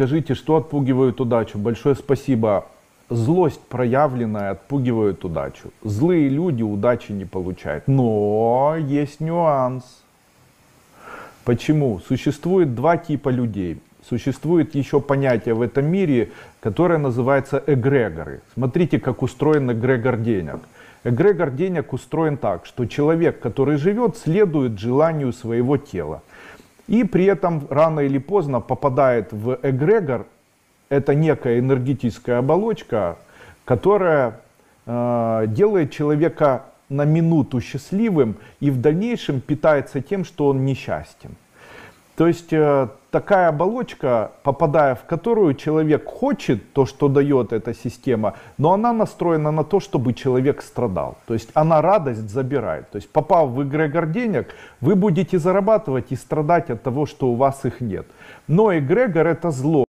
Скажите, что отпугивает удачу? Большое спасибо. Злость проявленная отпугивает удачу. Злые люди удачи не получают. Но есть нюанс. Почему? Существует два типа людей. Существует еще понятие в этом мире, которое называется эгрегоры. Смотрите, как устроен эгрегор денег. Эгрегор денег устроен так, что человек, который живет, следует желанию своего тела. И при этом рано или поздно попадает в эгрегор, это некая энергетическая оболочка, которая э, делает человека на минуту счастливым и в дальнейшем питается тем, что он несчастен. То есть э, такая оболочка, попадая в которую человек хочет то, что дает эта система, но она настроена на то, чтобы человек страдал. То есть она радость забирает. То есть попав в эгрегор денег, вы будете зарабатывать и страдать от того, что у вас их нет. Но эгрегор это зло.